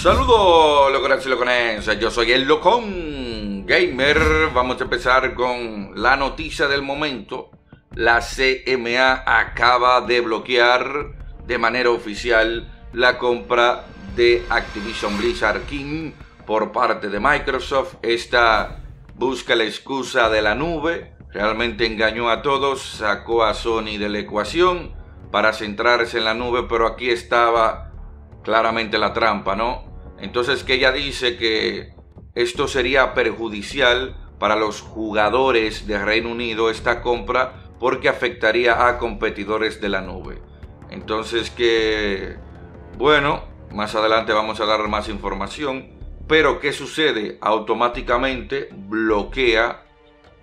Saludos, locones y locones. Yo soy el Locón Gamer. Vamos a empezar con la noticia del momento. La CMA acaba de bloquear de manera oficial la compra de Activision Blizzard King por parte de Microsoft. Esta busca la excusa de la nube. Realmente engañó a todos, sacó a Sony de la ecuación para centrarse en la nube, pero aquí estaba claramente la trampa, ¿no? Entonces que ella dice que esto sería perjudicial para los jugadores de Reino Unido esta compra porque afectaría a competidores de la nube. Entonces que, bueno, más adelante vamos a dar más información. Pero ¿qué sucede? Automáticamente bloquea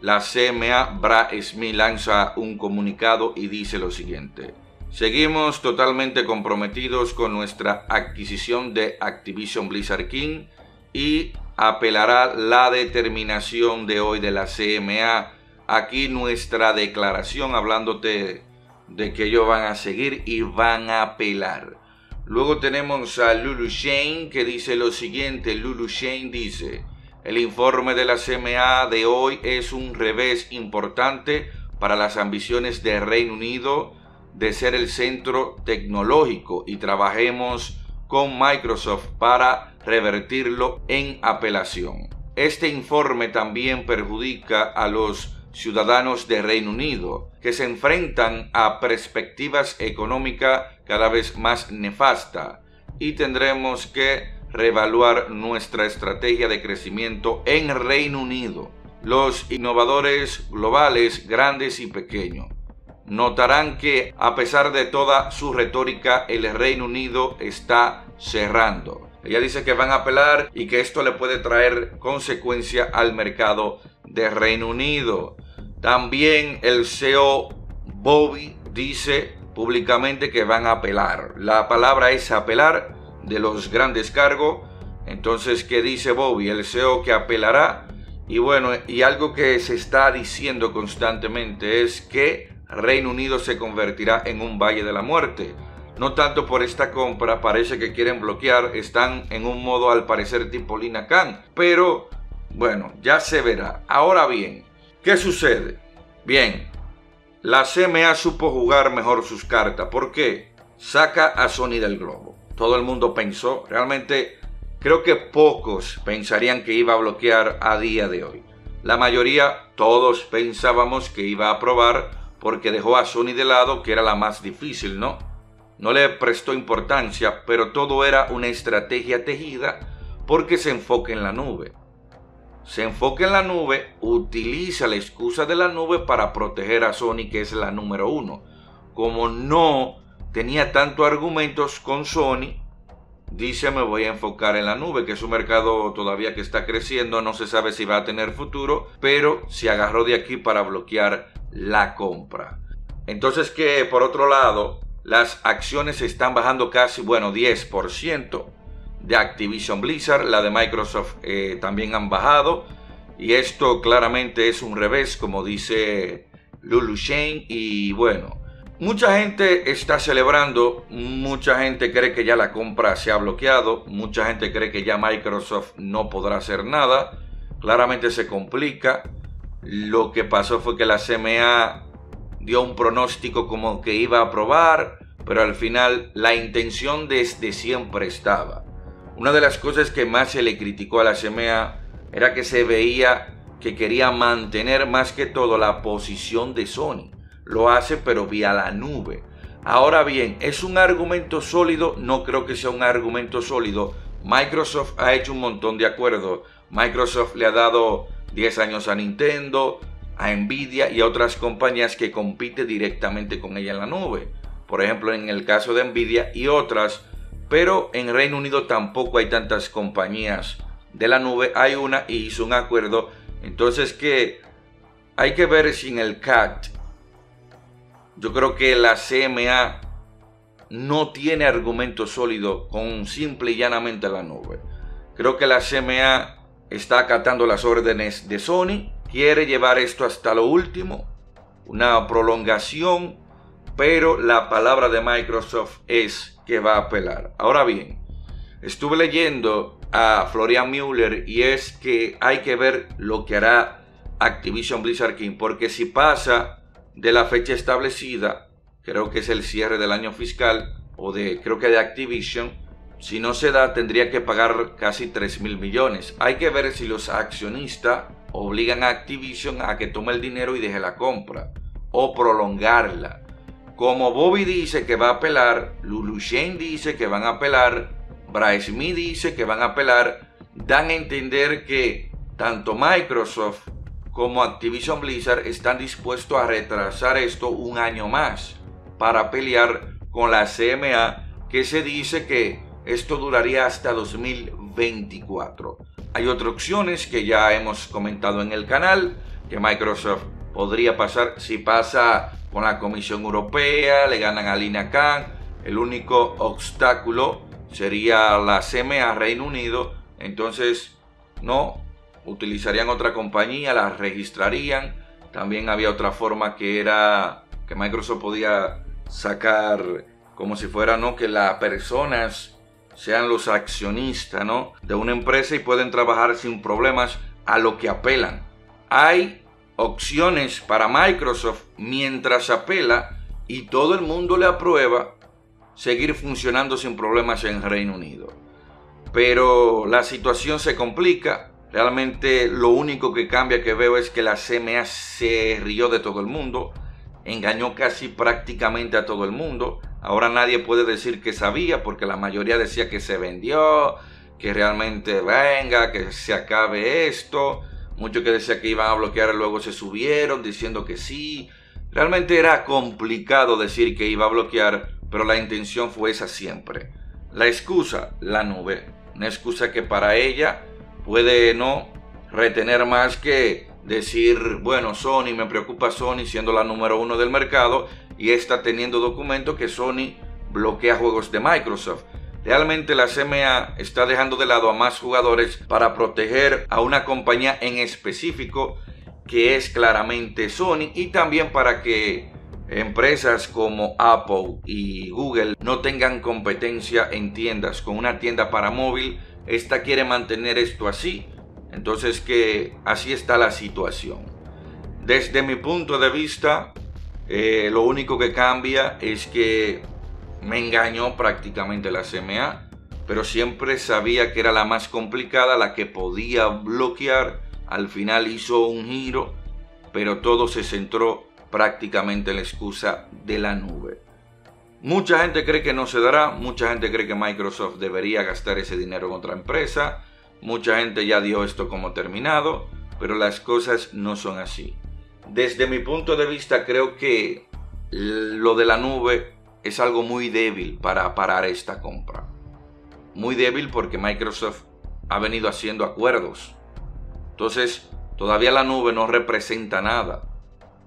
la CMA. Bra Smith lanza un comunicado y dice lo siguiente. Seguimos totalmente comprometidos con nuestra adquisición de Activision Blizzard King y apelará la determinación de hoy de la CMA. Aquí nuestra declaración hablándote de que ellos van a seguir y van a apelar. Luego tenemos a Lulu Shane que dice lo siguiente. Lulu Shane dice, el informe de la CMA de hoy es un revés importante para las ambiciones de Reino Unido de ser el centro tecnológico y trabajemos con Microsoft para revertirlo en apelación. Este informe también perjudica a los ciudadanos de Reino Unido, que se enfrentan a perspectivas económicas cada vez más nefastas y tendremos que reevaluar nuestra estrategia de crecimiento en Reino Unido. Los innovadores globales, grandes y pequeños, notarán que a pesar de toda su retórica, el Reino Unido está cerrando. Ella dice que van a apelar y que esto le puede traer consecuencia al mercado de Reino Unido. También el CEO Bobby dice públicamente que van a apelar. La palabra es apelar de los grandes cargos. Entonces, ¿qué dice Bobby? El CEO que apelará. Y bueno, y algo que se está diciendo constantemente es que Reino Unido se convertirá en un valle de la muerte. No tanto por esta compra, parece que quieren bloquear, están en un modo al parecer tipo Lina Khan, pero bueno, ya se verá. Ahora bien, ¿qué sucede? Bien, la CMA supo jugar mejor sus cartas. ¿Por qué? Saca a Sony del globo. Todo el mundo pensó, realmente creo que pocos pensarían que iba a bloquear a día de hoy. La mayoría, todos pensábamos que iba a aprobar porque dejó a Sony de lado, que era la más difícil, ¿no? No le prestó importancia, pero todo era una estrategia tejida porque se enfoca en la nube. Se enfoca en la nube, utiliza la excusa de la nube para proteger a Sony, que es la número uno. Como no tenía tantos argumentos con Sony, dice me voy a enfocar en la nube, que es un mercado todavía que está creciendo, no se sabe si va a tener futuro, pero se agarró de aquí para bloquear la compra. Entonces que por otro lado, las acciones están bajando casi, bueno, 10% de Activision Blizzard, la de Microsoft eh, también han bajado. Y esto claramente es un revés, como dice Lulu Shane. Y bueno, mucha gente está celebrando, mucha gente cree que ya la compra se ha bloqueado, mucha gente cree que ya Microsoft no podrá hacer nada. Claramente se complica. Lo que pasó fue que la CMA dio un pronóstico como que iba a aprobar, pero al final la intención desde siempre estaba. Una de las cosas que más se le criticó a la CMA era que se veía que quería mantener más que todo la posición de Sony. Lo hace pero vía la nube. Ahora bien, ¿es un argumento sólido? No creo que sea un argumento sólido. Microsoft ha hecho un montón de acuerdos. Microsoft le ha dado 10 años a Nintendo, a Nvidia y a otras compañías que compiten directamente con ella en la nube. Por ejemplo, en el caso de Nvidia y otras, pero en Reino Unido tampoco hay tantas compañías de la nube. Hay una y hizo un acuerdo. Entonces que hay que ver si en el CAT, yo creo que la CMA no tiene argumento sólido con simple y llanamente la nube. Creo que la CMA está acatando las órdenes de Sony, quiere llevar esto hasta lo último, una prolongación, pero la palabra de Microsoft es que va a apelar. Ahora bien, Estuve leyendo a Florian Müller y es que hay que ver lo que hará Activision Blizzard King, porque si pasa de la fecha establecida, creo que es el cierre del año fiscal, o de, creo que de Activision, si no se da, tendría que pagar casi 3 mil millones. Hay que ver si los accionistas obligan a Activision a que tome el dinero y deje la compra, o prolongarla. Como Bobby dice que va a apelar, Lulu Shane dice que van a apelar, Bryce Smith dice que van a apelar, dan a entender que tanto Microsoft como Activision Blizzard están dispuestos a retrasar esto un año más para pelear con la CMA que se dice que esto duraría hasta 2024. Hay otras opciones que ya hemos comentado en el canal que Microsoft podría pasar si pasa con la Comisión Europea, le ganan a Lina Khan. El único obstáculo sería la CMA Reino Unido. Entonces, no, utilizarían otra compañía, la registrarían. También había otra forma que era que Microsoft podía sacar como si fuera, ¿no? Que las personas sean los accionistas, ¿no? De una empresa y pueden trabajar sin problemas a lo que apelan. Hay opciones para Microsoft mientras apela y todo el mundo le aprueba seguir funcionando sin problemas en Reino Unido. Pero la situación se complica. Realmente lo único que cambia que veo es que la CMA se rió de todo el mundo, engañó casi prácticamente a todo el mundo. Ahora nadie puede decir que sabía porque la mayoría decía que se vendió, que realmente venga, que se acabe esto. Muchos que decían que iban a bloquear luego se subieron diciendo que sí. Realmente era complicado decir que iba a bloquear, pero la intención fue esa siempre. La excusa, la nube. Una excusa que para ella puede no retener más que decir, bueno, Sony, me preocupa Sony siendo la número uno del mercado y está teniendo documento que Sony bloquea juegos de Microsoft. Realmente la CMA está dejando de lado a más jugadores para proteger a una compañía en específico que es claramente Sony y también para que empresas como Apple y Google no tengan competencia en tiendas. Con una tienda para móvil, esta quiere mantener esto así. Entonces que así está la situación. Desde mi punto de vista, eh, lo único que cambia es que me engañó prácticamente la CMA, pero siempre sabía que era la más complicada, la que podía bloquear. Al final hizo un giro, pero todo se centró prácticamente en la excusa de la nube. Mucha gente cree que no se dará, mucha gente cree que Microsoft debería gastar ese dinero en otra empresa, mucha gente ya dio esto como terminado, pero las cosas no son así. Desde mi punto de vista creo que lo de la nube es algo muy débil para parar esta compra. Muy débil porque Microsoft ha venido haciendo acuerdos. Entonces, todavía la nube no representa nada.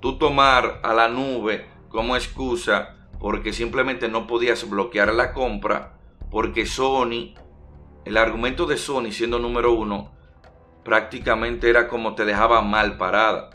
Tú tomar a la nube como excusa porque simplemente no podías bloquear la compra, porque Sony, el argumento de Sony siendo número uno, prácticamente era como te dejaba mal parada.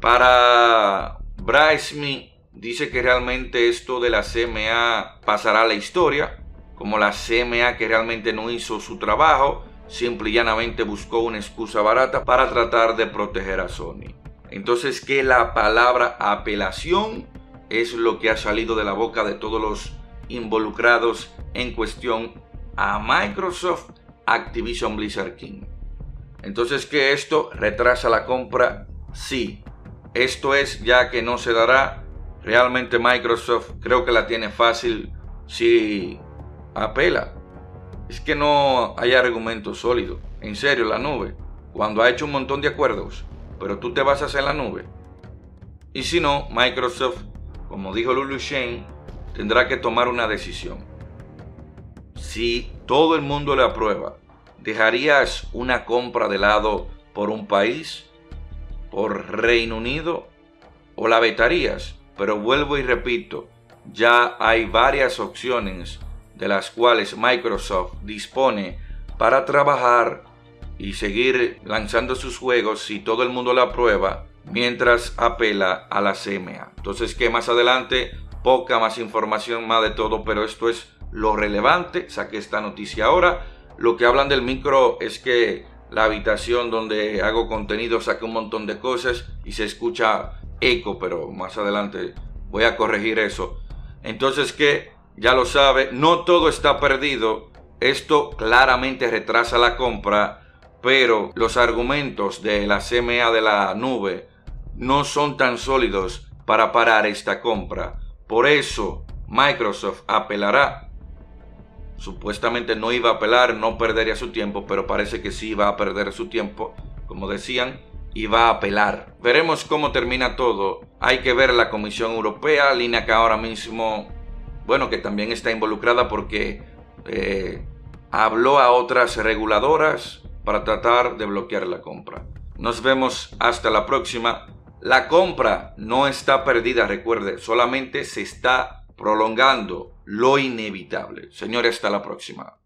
Para Bryce Smith, dice que realmente esto de la CMA pasará a la historia, como la CMA que realmente no hizo su trabajo, simple y llanamente buscó una excusa barata para tratar de proteger a Sony. Entonces que la palabra apelación es lo que ha salido de la boca de todos los involucrados en cuestión a Microsoft Activision Blizzard King. Entonces que esto retrasa la compra, sí. Esto es ya que no se dará Realmente Microsoft creo que la tiene fácil si apela. Es que no hay argumento sólido. En serio, la nube. Cuando ha hecho un montón de acuerdos, pero tú te vas a hacer la nube. Y si no, Microsoft, como dijo Lulu Shane, tendrá que tomar una decisión. Si todo el mundo le aprueba, ¿dejarías una compra de lado por un país? ¿Por Reino Unido? ¿O la vetarías? Pero vuelvo y repito, ya hay varias opciones de las cuales Microsoft dispone para trabajar y seguir lanzando sus juegos si todo el mundo la aprueba mientras apela a la CMA. Entonces que más adelante poca más información más de todo, pero esto es lo relevante, saqué esta noticia ahora. Lo que hablan del micro es que la habitación donde hago contenido saca un montón de cosas y se escucha eco, pero más adelante voy a corregir eso. Entonces que ya lo sabe, no todo está perdido. Esto claramente retrasa la compra, pero los argumentos de la CMA de la nube no son tan sólidos para parar esta compra. Por eso Microsoft apelará. Supuestamente no iba a apelar, no perdería su tiempo, pero parece que sí va a perder su tiempo, como decían, y va a apelar. Veremos cómo termina todo. Hay que ver la Comisión Europea, línea que ahora mismo, bueno, que también está involucrada porque eh, habló a otras reguladoras para tratar de bloquear la compra. Nos vemos hasta la próxima. La compra no está perdida, recuerde, solamente se está prolongando lo inevitable. Señores, hasta la próxima.